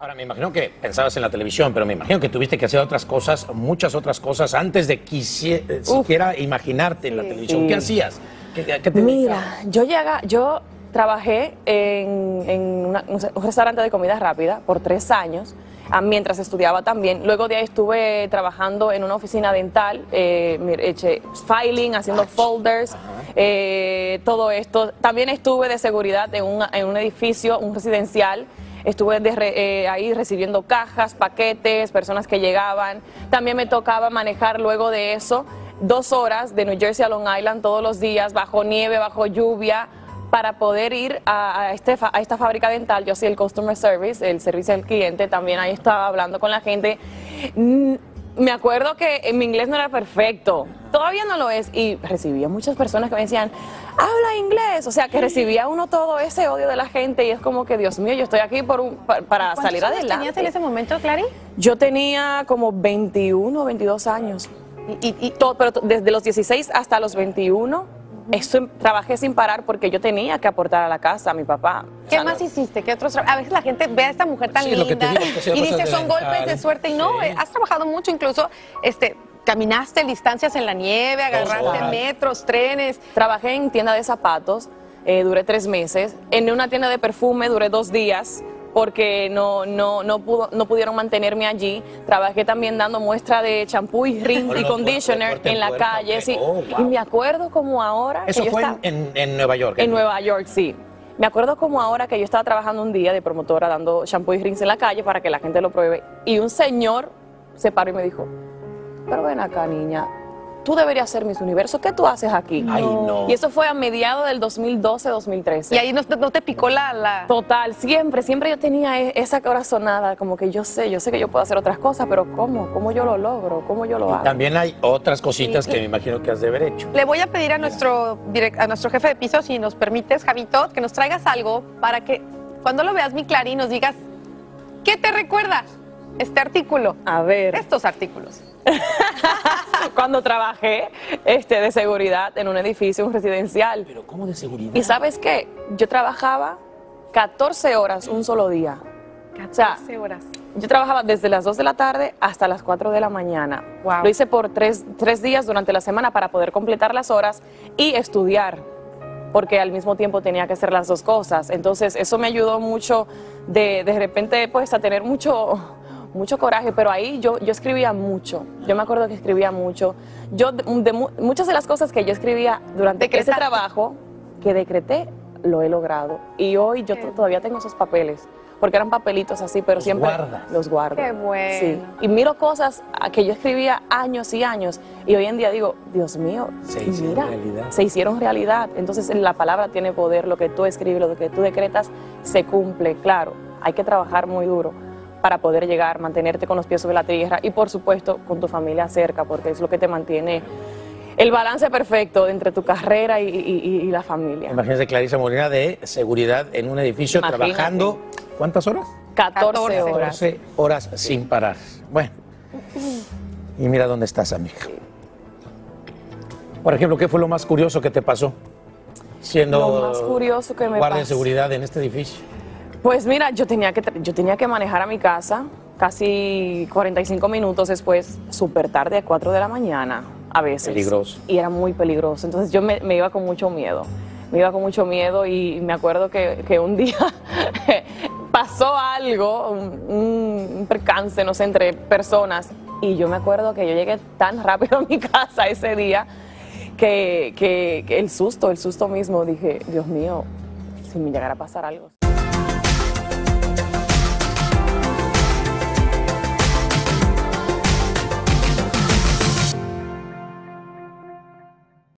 Ahora, me imagino que pensabas en la televisión, pero me imagino que tuviste que hacer otras cosas, muchas otras cosas, antes de quisi- eh, siquiera imaginarte en la televisión. ¿Qué hacías? ¿Qué, qué te dedicabas? Mira, yo llega, yo trabajé en, en una- un restaurante de comida rápida por tres años, ah, mientras estudiaba también. Luego de ahí estuve trabajando en una oficina dental, eh, filing, haciendo folders, eh, todo esto. También estuve de seguridad en un, en un edificio, un residencial. Estuve eh, ahí recibiendo cajas, paquetes, personas que llegaban. También me tocaba manejar luego de eso dos horas de New Jersey a Long Island todos los días, bajo nieve, bajo lluvia, para poder ir a, a este, esta fábrica dental. Yo hacía el customer service, el servicio al cliente, también ahí estaba hablando con la gente. Me acuerdo que en mi inglés no era perfecto, todavía no lo es, y recibía muchas personas que me decían, habla inglés, o sea, que recibía uno todo ese odio de la gente y es como que, Dios mío, yo estoy aquí por un- para ¿Cuántos salir adelante. tenías en ese momento, Clary? Yo tenía como 21 o 22 años. Y, y- y- Todo, pero desde los 16 hasta los 21, esto, trabajé sin parar porque yo tenía que aportar a la casa, a mi papá. O ¿Qué sea, más no- hiciste? ¿Qué otros A veces la gente ve a esta mujer tan Sí, linda digo, hacía y dice son dental". golpes de suerte y no, Sí. eh, has trabajado mucho, incluso este, caminaste distancias en la nieve, agarraste horas. metros, trenes. Trabajé en tienda de zapatos, eh, duré tres meses. En una tienda de perfume duré dos días porque no, no, no, pudo, no pudieron mantenerme allí. Trabajé también dando muestra de champú y rinse y conditioner puerta en la puerta, calle. sí. Oh, wow. Y me acuerdo como ahora... Eso fue estaba- en, en- Nueva York. En Nueva York, sí. Me acuerdo como ahora que yo estaba trabajando un día de promotora dando shampoo y rinse en la calle para que la gente lo pruebe. Y un señor se paró y me dijo, pero ven acá, niña, tú deberías ser Miss Universo. ¿Qué tú haces aquí? Ay, no. Y eso fue a mediados del 2012-2013. Y ahí no, no te picó la... la- Total, siempre, siempre yo tenía e- esa corazonada, como que yo sé, yo sé que yo puedo hacer otras cosas, pero ¿cómo? ¿Cómo yo lo logro? ¿Cómo yo lo hago? También hay otras cositas Sí. que me imagino que has de haber hecho. Le voy a pedir a nuestro, a nuestro jefe de piso, si nos permites, Javito, que nos traigas algo para que cuando lo veas, mi Clary, nos digas, ¿qué te recuerda este artículo? A ver. Estos artículos. Cuando trabajé este, de seguridad en un edificio, un residencial. Pero ¿cómo de seguridad? Y sabes qué, yo trabajaba 14 horas un solo día. O sea, 14 horas. yo trabajaba desde las 2 de la tarde hasta las 4 de la mañana. Wow. Lo hice por tres, tres días durante la semana para poder completar las horas y estudiar, porque al mismo tiempo tenía que hacer las dos cosas. Entonces eso me ayudó mucho de, de repente pues a tener mucho, mucho coraje, pero ahí yo, yo escribía mucho. Yo me acuerdo que escribía mucho. Yo de, de mu- muchas de las cosas que yo escribía durante ese Decretaste. trabajo que decreté, lo he logrado. Y hoy yo todavía tengo esos papeles, porque eran papelitos así, pero Los siempre guardas. los guardo. Qué bueno. Sí. Y miro cosas a- que yo escribía años y años y hoy en día digo, Dios mío, Se hicieron mira, realidad. se hicieron realidad. Entonces la palabra tiene poder, lo que tú escribes, lo que tú decretas, se cumple. Claro, hay que trabajar muy duro para poder llegar, mantenerte con los pies sobre la tierra y por supuesto con tu familia cerca, porque es lo que te mantiene el balance perfecto entre tu carrera y, y- y- y la familia. Imagínense Clarisa Molina de seguridad en un edificio Imagínate. trabajando. ¿Cuántas horas? 14, 14 horas. 14 horas sin parar. Bueno. Y mira dónde estás, amiga. Por ejemplo, ¿qué fue lo más curioso que te pasó? Siendo Lo más curioso que me guardia de seguridad en este edificio. Pues mira, yo tenía que, yo tenía que manejar a mi casa casi 45 minutos después, súper tarde, a 4 de la mañana, a veces. Peligroso. Y era muy peligroso. Entonces yo me, me iba con mucho miedo. Me iba con mucho miedo y me acuerdo que, que un día pasó algo, un percance, no sé, entre personas. Y yo me acuerdo que yo llegué tan rápido a mi casa ese día que, que- que el susto, el susto mismo, dije, Dios mío, si me llegara a pasar algo.